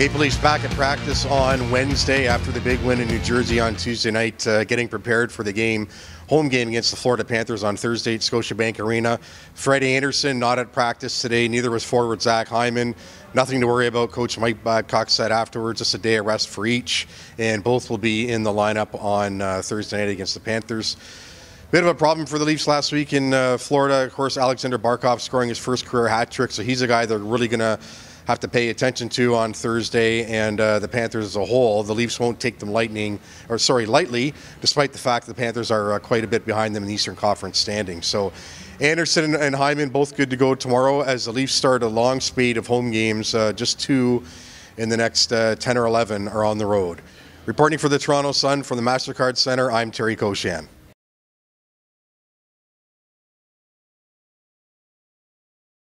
Maple Leafs back at practice on Wednesday after the big win in New Jersey on Tuesday night, uh, getting prepared for the game, home game against the Florida Panthers on Thursday at Scotiabank Arena. Freddie Andersen not at practice today. Neither was forward Zach Hyman. Nothing to worry about. Coach Mike Babcock said afterwards, just a day of rest for each, and both will be in the lineup on uh, Thursday night against the Panthers. Bit of a problem for the Leafs last week in uh, Florida. Of course, Aleksander Barkov scoring his first career hat trick, so he's a guy they're really going to have to pay attention to on Thursday, and uh, the Panthers as a whole. The Leafs won't take them lightning, or sorry, lightly, despite the fact the Panthers are uh, quite a bit behind them in the Eastern Conference standing. So. Andersen and Hyman both good to go tomorrow as the Leafs start a long spate of home games. Uh, just two in the next uh, 10 or 11 are on the road. Reporting for the Toronto Sun from the MasterCard Center, I'm Terry Koshan.